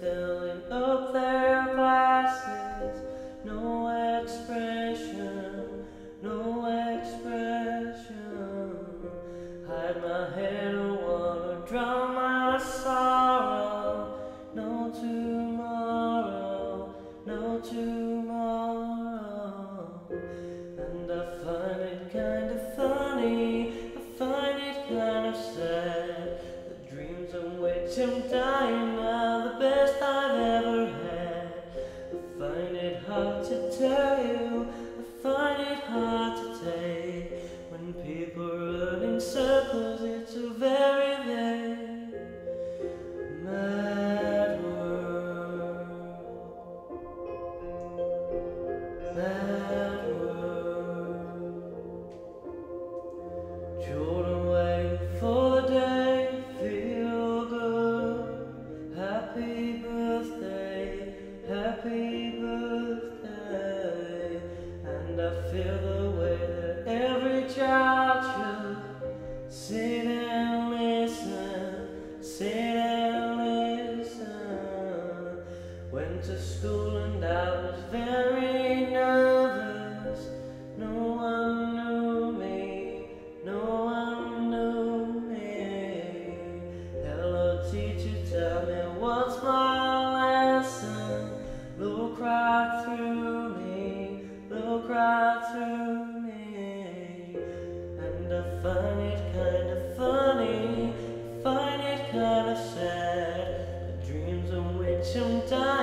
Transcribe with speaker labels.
Speaker 1: filling up their glasses. No expression, no expression. Hide my head or wanna drown my sorrow. No tomorrow, no tomorrow. And I find it kind of funny, I find it kind of sad. The dreams in which I'm dying. It's it hard to tell you, I find it hard to take. When people run in circles, it's a very muchacha sit and listen, sit and listen. Went to school and I was very Said, the dreams of which I'm dying.